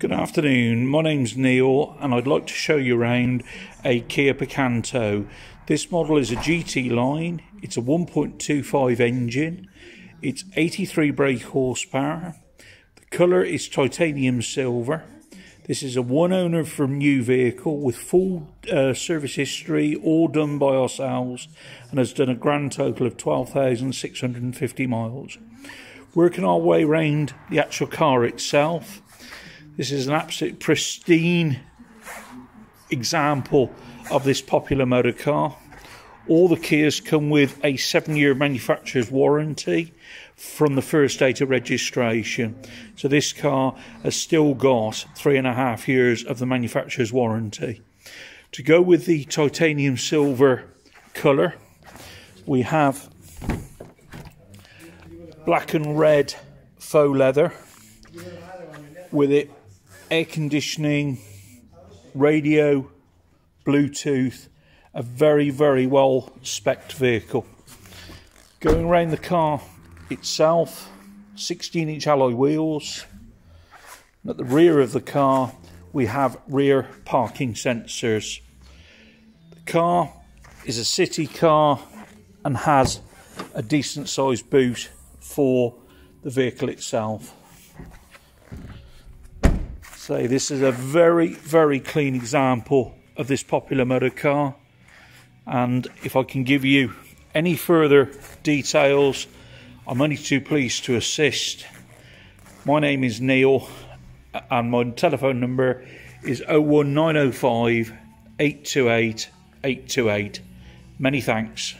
Good afternoon, my name's Neil and I'd like to show you around a Kia Picanto. This model is a GT line, it's a 1.25 engine, it's 83 brake horsepower, the colour is titanium silver. This is a one owner from new vehicle with full uh, service history, all done by ourselves, and has done a grand total of 12,650 miles. Working our way around the actual car itself, this is an absolute pristine example of this popular motor car. All the Kias come with a seven year manufacturer's warranty from the first date of registration. So this car has still got three and a half years of the manufacturer's warranty. To go with the titanium silver colour, we have black and red faux leather with it air conditioning, radio, Bluetooth, a very, very well spec'd vehicle. Going around the car itself, 16 inch alloy wheels. At the rear of the car, we have rear parking sensors. The car is a city car and has a decent sized boot for the vehicle itself say this is a very, very clean example of this popular motor car. And if I can give you any further details, I'm only too pleased to assist. My name is Neil, and my telephone number is 01905 828 828. Many thanks.